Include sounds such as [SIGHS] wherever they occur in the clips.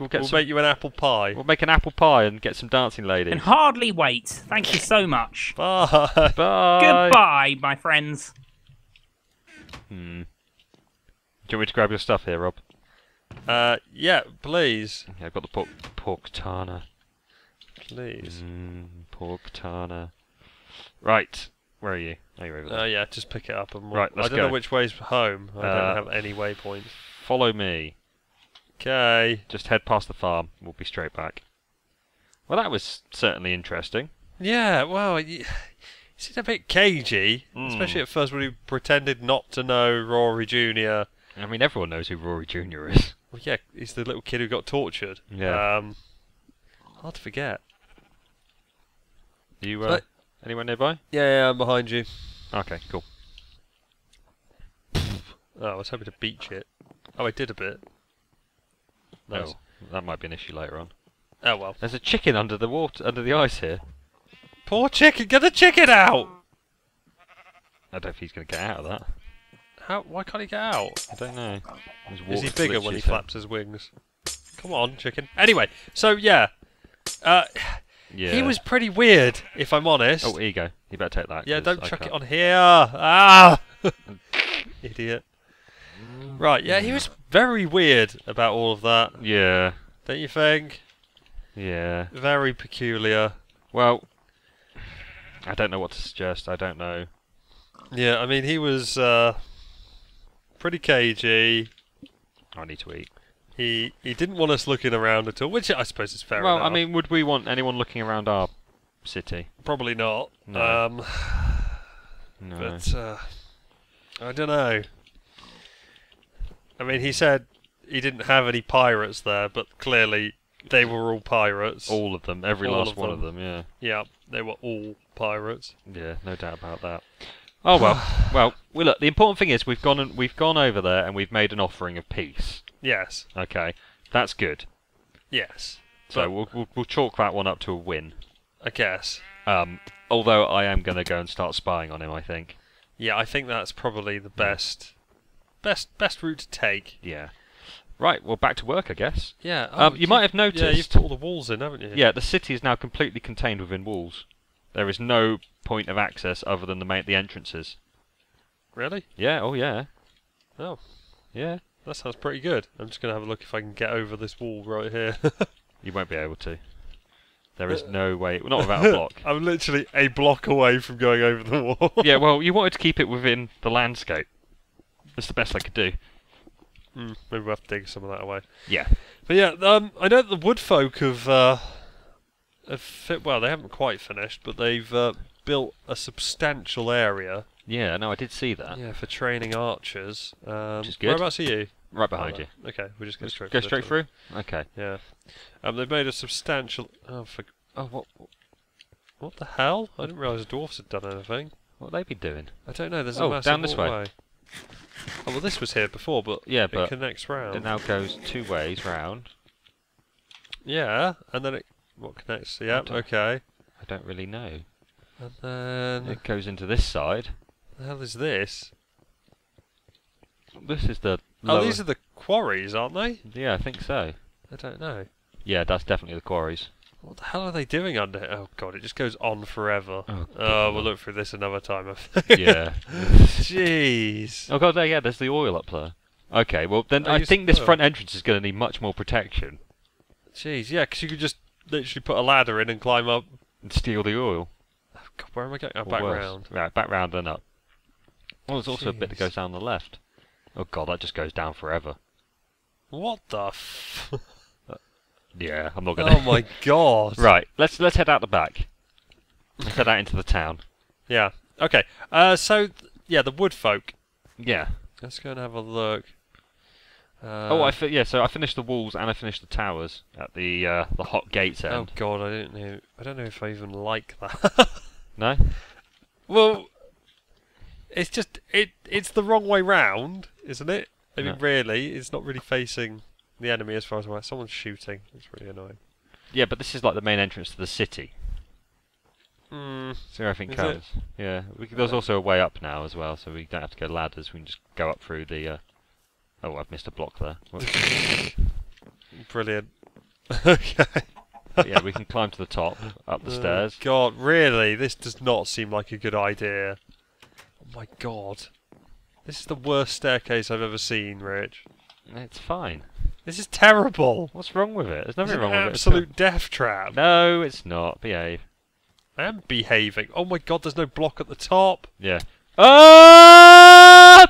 we'll get we'll some. make you an apple pie. We'll make an apple pie and get some dancing ladies. And hardly wait. Thank you so much. [LAUGHS] Bye. Bye. Goodbye, my friends. Hmm. Do you want me to grab your stuff here, Rob? Uh, yeah, please, Okay, I've got the pork, pork tana. please. Mm, pork tana. Right. Where are you? Oh, you're over there. Uh, yeah, just pick it up and Right, I let's don't go. know which way's home. I Uh, don't have any waypoints. Follow me. Okay. Just head past the farm. We'll be straight back. Well, that was certainly interesting. Yeah, well, y- [SIGHS] it's a bit cagey, Mm. especially at first when he pretended not to know Rory Jr. I mean, everyone knows who Rory Jr. is. Well, yeah, he's the little kid who got tortured. Yeah. Um, hard to forget. You, uh, anyone nearby? Yeah, yeah, I'm behind you. Okay, cool. Oh, I was hoping to beach it. Oh, I did a bit. Nice. Oh, that might be an issue later on. Oh well. There's a chicken under the water, under the ice here. Poor chicken, get the chicken out! I don't know if he's going to get out of that. How? Why can't he get out? I don't know. Is he bigger when he flaps his wings? Come on, chicken. Anyway, so yeah, uh, Yeah. he was pretty weird, if I'm honest. Oh, here you go. You better take that. Yeah, don't chuck it on here. Ah, [LAUGHS] idiot. Right, yeah, he was very weird about all of that, Yeah, don't you think? yeah. Very peculiar. Well, I don't know what to suggest. I don't know. Yeah, I mean, he was uh, pretty cagey. I need to eat. He he didn't want us looking around at all, which I suppose is fair well, enough. I mean, would we want anyone looking around our city? probably not. No. Um, [SIGHS] No. but uh, I don't know. I mean, he said he didn't have any pirates there, but clearly they were all pirates. all of them, every all last of one of them. Yeah. Yeah, they were all pirates. Yeah, no doubt about that. Oh well, [SIGHS] well, well. Look, the important thing is we've gone and we've gone over there and we've made an offering of peace. Yes, Okay, that's good. yes. So But- we'll, we'll we'll chalk that one up to a win. I guess. Um, although I am going to go and start spying on him. I think. Yeah, I think that's probably the best, best, best route to take. Yeah. Right. Well, back to work, I guess. Yeah. Um, you might have noticed. Yeah, you've put all the walls in, haven't you? Yeah, the city is now completely contained within walls. There is no point of access other than the main the entrances. Really? Yeah. Oh yeah. Oh, Yeah. that sounds pretty good. I'm just gonna have a look if I can get over this wall right here. [LAUGHS] You won't be able to. There is no way. Not without a block. [LAUGHS] I'm literally a block away from going over the wall. yeah. [LAUGHS] Well, you wanted to keep it within the landscape. That's the best I could do. Hmm, maybe we'll have to dig some of that away. Yeah. But yeah, um, I know the wood folk have, uh, have fit, well, they haven't quite finished, but they've uh, built a substantial area Yeah. No, I did see that. yeah, for training archers. Um, Which is good. Whereabouts are you? Right behind you. Okay, we'll just go straight. Through. Go straight through. Okay. Yeah. Um, they've made a substantial. Oh, for, oh, what? What the hell? I didn't realise the dwarfs had done anything. What have they been doing? I don't know. There's a Oh, massive down this way. walkway. Oh well, this was here before, but Yeah, it but connects round. it now goes two ways round. Yeah, and then it what connects? Yeah, okay. I don't really know. And then It goes into this side. the hell is this? This is the. Oh, these are the quarries, aren't they? Yeah, I think so. I don't know. Yeah, that's definitely the quarries. What the hell are they doing under? here? Oh god, it just goes on forever. Oh, Oh, we'll look through this another time. I [LAUGHS] yeah. [LAUGHS] Jeez. oh god, there, yeah, there's the oil up there. Okay, well then Oh, I think this oh. front entrance is going to need much more protection Jeez. Yeah, because you could just literally put a ladder in and climb up. and steal the oil. Oh, god, where am I going? Oh, back worse. round. Right, back round and up. Well, there's also a bit that goes down the left. Oh god, that just goes down forever. What the? [LAUGHS] Yeah, I'm not gonna. oh my [LAUGHS] god. right, let's let's head out the back. Let's head out into the town. Yeah. Okay. Uh, so th- yeah, the wood folk. Yeah. Let's go and have a look. Uh, oh, I fi- yeah. So I finished the walls and I finished the towers at the uh, the hot gates Oh end. god, I don't know. I don't know if I even like that. [LAUGHS] No. well, it's just it. It's the wrong way round, isn't it? I mean, No. really, it's not really facing the enemy as far as I'm aware. Someone's shooting. It's really annoying. Yeah, but this is like the main entrance to the city. Hmm. So everything comes. Yeah. We, there's also a way up now as well, so we don't have to go ladders. We can just go up through the. Uh... Oh, I've missed a block there. [LAUGHS] Brilliant. [LAUGHS] okay. But yeah, we can climb to the top, up the Oh, stairs. God, really? This does not seem like a good idea. Oh my God. This is the worst staircase I've ever seen, Rich. It's fine. This is terrible. What's wrong with it? There's nothing an wrong with it. absolute death trap. No, it's not. Behave. I am behaving. Oh my God, there's no block at the top. Yeah. Ah!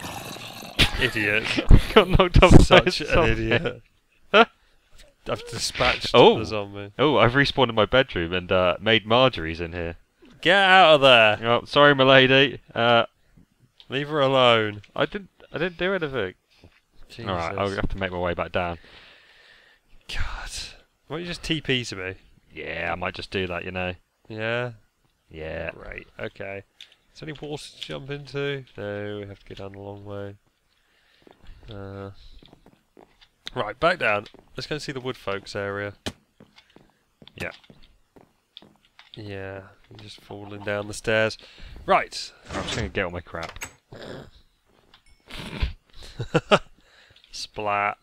[LAUGHS] Idiot. [LAUGHS] Got knocked off Such an zombie. idiot. [LAUGHS] I've dispatched Oh. the zombie. Oh, I've respawned in my bedroom and uh, made Marjorie's in here. Get out of there. Oh, sorry, milady. Uh, Leave her alone. I didn't. I didn't do anything. Jesus. All right, I'll have to make my way back down. God. Why don't you just TP to me? Yeah, I might just do that. You know. Yeah. Yeah. Great. Okay. Is there any water to jump into? No, we have to go down the long way. Uh, right, back down. Let's go and see the wood folks area. Yeah. Yeah, I'm just falling down the stairs. Right. I'm just gonna get all my crap. [LAUGHS] Splat.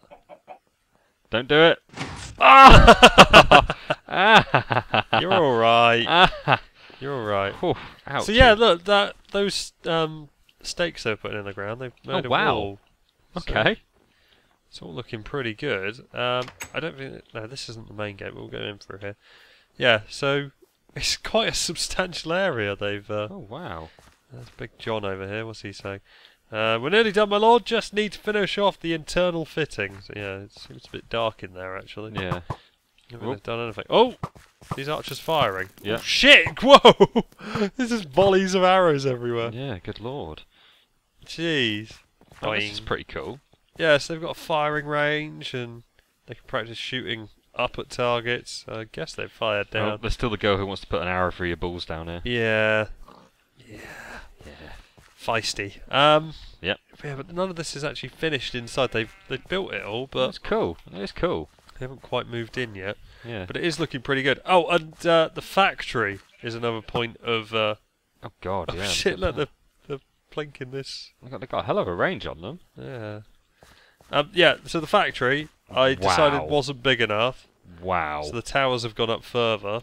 Don't do it. Ah! [LAUGHS] You're all right. [LAUGHS] You're all right. Whew. So yeah, look that those um, stakes they're putting in the ground. They've made Oh, a wow. wall. So Okay. It's all looking pretty good. Um, I don't think no, this isn't the main gate. We'll go in through here. Yeah, so [LAUGHS] it's quite a substantial area. They've uh, Oh wow. there's Big John over here. What's he saying? Uh, we're nearly done, my lord. Just need to finish off the internal fittings. Yeah, it seems a bit dark in there actually. Yeah. Haven't Oh. done anything. Oh, these archers firing. Yeah. Oh, shit! [LAUGHS] Whoa! There's just volleys of arrows everywhere. Yeah. Good lord. Jeez. Oh, this is pretty cool. Yeah, so they've got a firing range and they can practice shooting up at targets. I guess they've fired Oh, down. there's still the girl who wants to put an arrow through your balls down here. yeah, Yeah. Feisty. Um, Yep. Yeah, but none of this is actually finished inside. They've they've built it all, but it's cool. It's cool. they haven't quite moved in yet. Yeah. But it is looking pretty good. Oh, and uh, the factory is another point of. Uh, oh god. oh Yeah. shit! look at the the blink in this. They've got, they've got a hell of a range on them. Yeah. Um, yeah. So the factory, I decided Wow. wasn't big enough. Wow. So the towers have gone up further.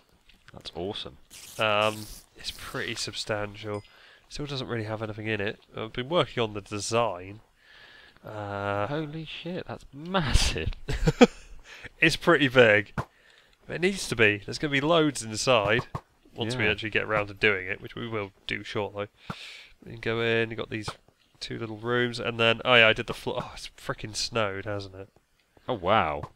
That's awesome. Um, it's pretty substantial. Still doesn't really have anything in it. I've been working on the design. Uh, Holy shit. That's massive. [LAUGHS] it's pretty big. It needs to be. There's going to be loads inside once we actually get around to doing it, which we will do shortly. You can go in. You've got these two little rooms, and then oh yeah, I did the floor. Oh, it's freaking snowed, hasn't it? Oh wow.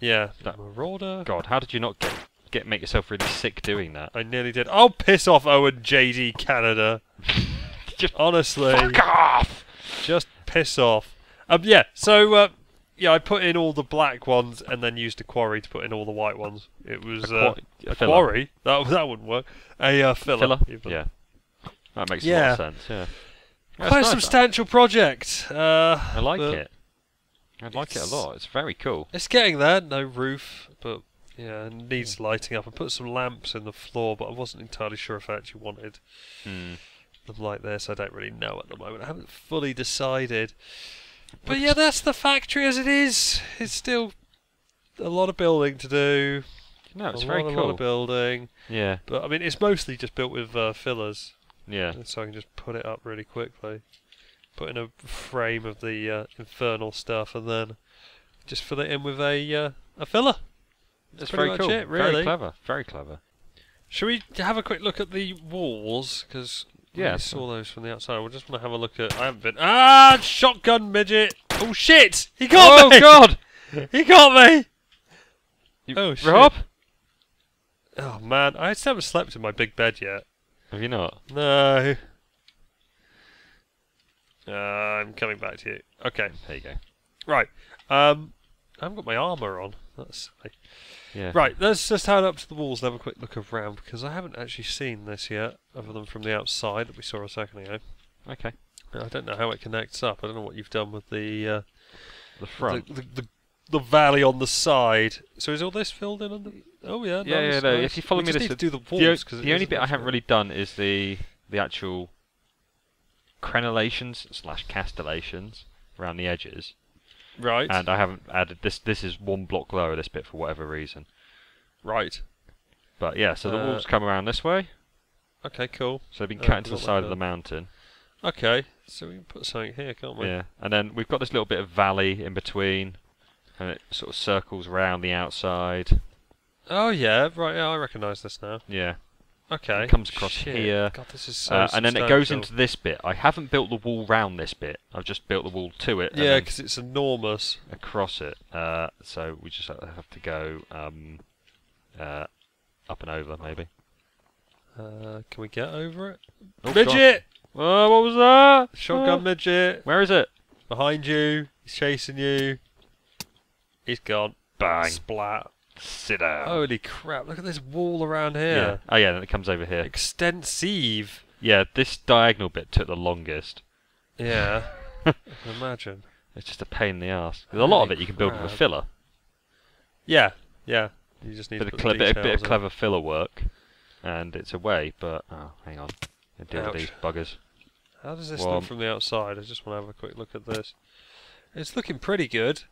Yeah. That- Marauder. God, how did you not get get make yourself really sick doing that? I nearly did. Oh, piss off, Owen JD Canada. [LAUGHS] Just Honestly. fuck off. Just piss off. Um, yeah, so, uh, yeah, I put in all the black ones and then used a quarry to put in all the white ones. It was, A uh, qua- a quarry? That, [LAUGHS] that wouldn't work. A uh, filler. Filler. Yeah. That makes a lot of sense. Yeah. That's Quite a nice, that. substantial project. Uh, I like it. I like it a lot. It's very cool. It's getting there. No roof, but, yeah, it needs lighting up. I put some lamps in the floor, but I wasn't entirely sure if I actually wanted Hmm. them like this. I don't really know at the moment. I haven't fully decided. But yeah, that's the factory as it is. It's still a lot of building to do. No, it's a very lot, a lot of building. Yeah. But I mean, it's mostly just built with uh, fillers, Yeah. so I can just put it up really quickly. Put in a frame of the uh, infernal stuff, and then just fill it in with a uh, a filler. Pretty very much cool. it, Very clever. Very clever. Should we have a quick look at the walls? Because Yeah, I saw those from the outside. We just want to have a look at. I haven't been. Ah, shotgun midget! Oh shit! He got oh me! Oh god! [LAUGHS] He got me! You, Oh, shit. Rob? Oh man, I still haven't slept in my big bed yet. Have you not? No. Uh, I'm coming back to you. Okay, There you go. right. Um, I haven't got my armour on. That's silly. Yeah. Right, let's just head up to the walls and have a quick look around because I haven't actually seen this yet, other than from the outside that we saw a second ago. Okay. I don't know how it connects up. I don't know what you've done with the uh, The front. The, the, the the valley on the side. So is all this filled in on the? Oh yeah, Yeah, nice, yeah, no, nice. if you follow we me this- need to do the walls because the only bit I haven't really done is the the actual crenellations slash castellations around the edges. Right. and I haven't added this. This is one block lower. This bit for whatever reason. right. But yeah, so the Uh, walls come around this way. Okay, cool. So they've been uh, cut into the side of the mountain. Okay, so we can put something here, can't we? Yeah, and then we've got this little bit of valley in between, and it sort of circles around the outside. Oh yeah, right. Yeah, I recognise this now. Yeah, Okay. It comes across Shit. here, God, this is so uh, and then it goes into this bit. I haven't built the wall round this bit. I've just built the wall to it. Yeah, because it's enormous. across it. Uh, so we just have to go um, uh, up and over, maybe. Uh, can we get over it? Oh, midget! Oh, what was that? Shotgun Oh. midget! Where is it? Behind you. He's chasing you. He's gone. Bang. Splat. Sit down. Holy crap, look at this wall around yeah. here. Oh yeah, then it comes over here. Extensive. Yeah, this diagonal bit took the longest. Yeah. [LAUGHS] I can imagine. It's just a pain in the ass. There's a lot of it you can build with a filler. Yeah, yeah. You just need Bit to of, put cle- the bit, bit of clever filler work, and it's away. But oh, hang on, I deal with these buggers. How does this Well, look from the outside? I just want to have a quick look at this. It's looking pretty good.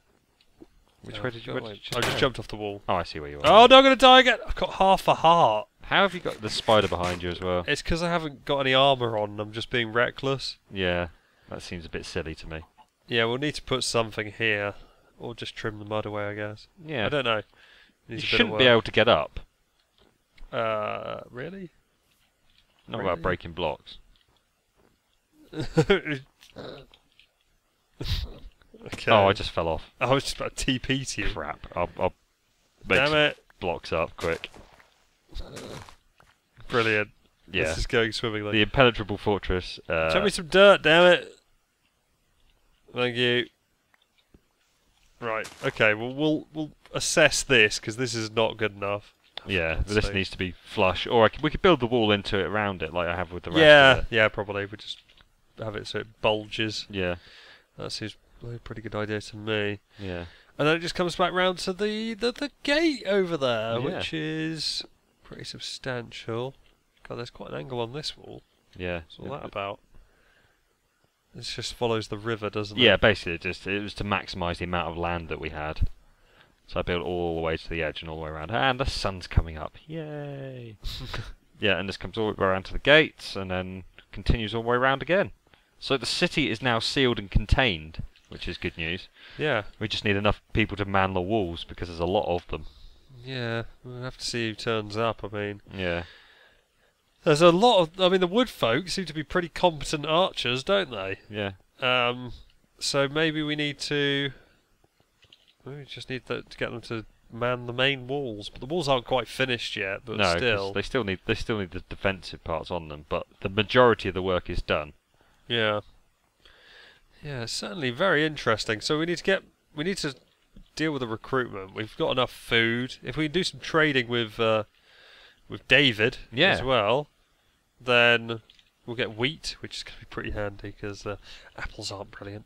Which Oh, way did you? God, Where did you I just jumped off the wall. Oh, I see where you are. Oh no, I'm gonna die again! I've got half a heart. How have you got the spider behind you as well? It's because I haven't got any armor on. and I'm just being reckless. Yeah, that seems a bit silly to me. Yeah, we'll need to put something here, or just trim the mud away. I guess. Yeah, I don't know. you Needs a shouldn't be able to get up. Uh, really? Not Really? about breaking blocks. [LAUGHS] okay. Oh, I just fell off. I was just about to TP to you. Crap. I'll, I'll make Damn some it! blocks up quick. Brilliant. Yeah. This is going swimmingly. The impenetrable fortress. Uh, Show me some dirt, damn it! Thank you. Right. Okay. Well, we'll we'll assess this because this is not good enough. yeah, this needs to be flush, or I c we could build the wall into it around it, like I have with the rest yeah. of it. Yeah. Probably. We just have it so it bulges. Yeah, That seems a pretty good idea to me. yeah. And then it just comes back round to the the, the gate over there, Yeah. which is pretty substantial. God, there's quite an angle on this wall. Yeah. What's all that about? It just follows the river, doesn't it? Yeah, basically, it just it was to maximise the amount of land that we had. So I built all the way to the edge and all the way around. And the sun's coming up. Yay! [LAUGHS] yeah, and this comes all the way around to the gates and then continues all the way around again. So the city is now sealed and contained, which is good news. Yeah. We just need enough people to man the walls because there's a lot of them. Yeah. We'll have to see who turns up. I mean, Yeah. there's a lot of. I mean, the wood folk seem to be pretty competent archers, don't they? Yeah. Um. So maybe we need to. We just need to, to get them to man the main walls, but the walls aren't quite finished yet. But no, still, they still need they still need the defensive parts on them, but the majority of the work is done. Yeah. Yeah, certainly very interesting. So we need to get we need to deal with the recruitment. We've got enough food. If we can do some trading with uh, with David Yeah. as well, then we'll get wheat, which is going to be pretty handy because uh, apples aren't brilliant.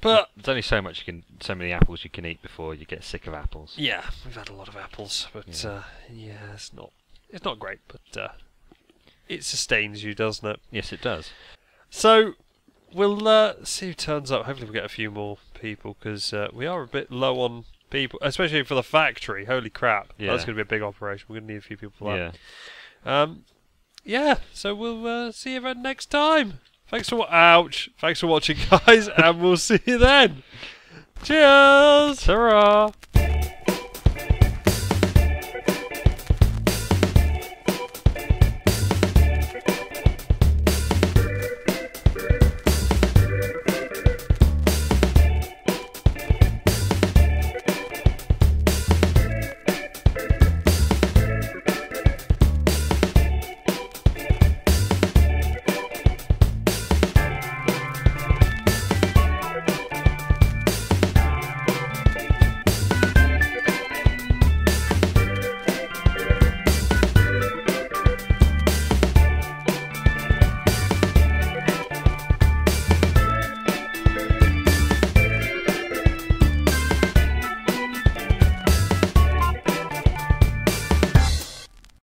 But There's only so much you can, so many apples you can eat before you get sick of apples. yeah, we've had a lot of apples, but Yeah. uh, yeah, it's not it's not great, but uh, it sustains you, doesn't it? Yes, it does. So we'll uh, see who turns up. Hopefully, we get a few more people because uh, we are a bit low on people, especially for the factory. Holy crap! Yeah. That's going to be a big operation. We're going to need a few people for Yeah. that. Um, yeah. So we'll uh, see you around next time. Thanks for ouch. Thanks for watching, [LAUGHS] guys, and we'll see you then. Cheers. Ta-ra!